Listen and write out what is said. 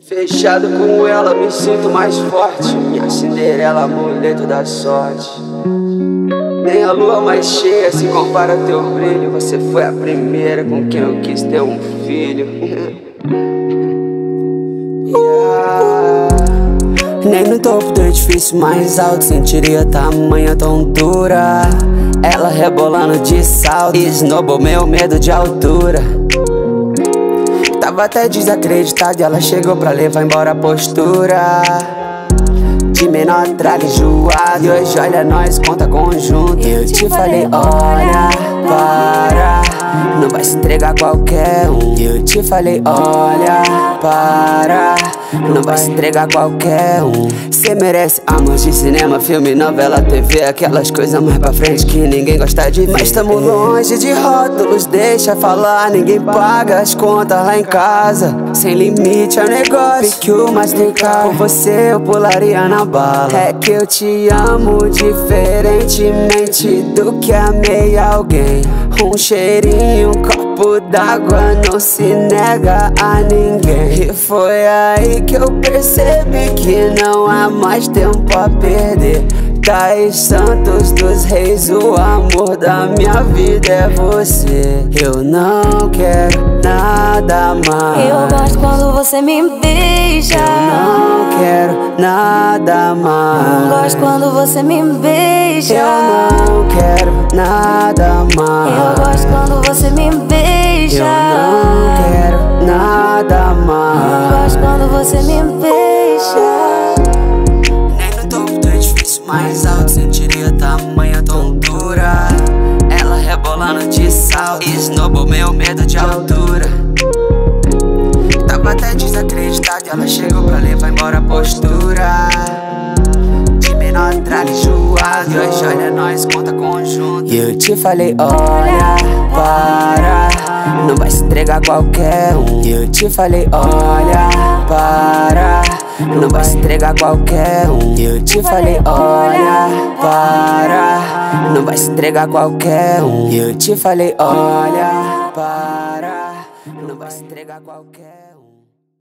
Fechado com ela, me sinto mais forte. Minha Cinderela, amuleto da sorte. Nem a lua mais cheia se compara ao teu brilho. Você foi a primeira com quem eu quis ter um filho. Nem no topo do edifício mais alto sentiria tamanha tontura. Ela rebolando de salto, esnobou meu medo de altura. Tava até desacreditado e ela chegou pra levar embora a postura De menor traga enjoado E hoje olha nós conta conjunto Eu te falei olha entregar qualquer um. Eu te falei olha para Não vai se entregar qualquer um. Cê merece amor de cinema, filme, novela, TV Aquelas coisas mais pra frente que ninguém gosta de ver. Mas tamo longe de rótulos, deixa falar Ninguém paga as contas lá em casa. Sem limite é o negócio. Pique o Mastercard Por você eu pularia na bala. É que eu te amo diferentemente Do que amei alguém. Um cheirinho, um copo d'água Não se nega a ninguém E foi aí que eu percebi que não há mais tempo a perder Tais santos dos reis, o amor da minha vida é você. Eu não quero nada mais. Eu gosto quando você me beija. Eu não quero nada mais. Eu gosto quando você me beija. Eu não quero nada mais. Eu gosto quando você me beija. Eu não quero nada mais. Eu gosto quando você me beija mais alto Sentiria tamanha tontura Ela rebolando de salto Esnobou meu medo de altura Tava até desacreditado Ela chegou pra levar embora a postura Traga enjoado E hoje olha nós conta conjunto E eu te falei olha para Não vai se entregar qualquer um. E eu te falei olha para não vai se entregar qualquer um. Eu te falei, olha, para Não vai se entregar qualquer um. Eu te falei, olha, para Não vai se entregar qualquer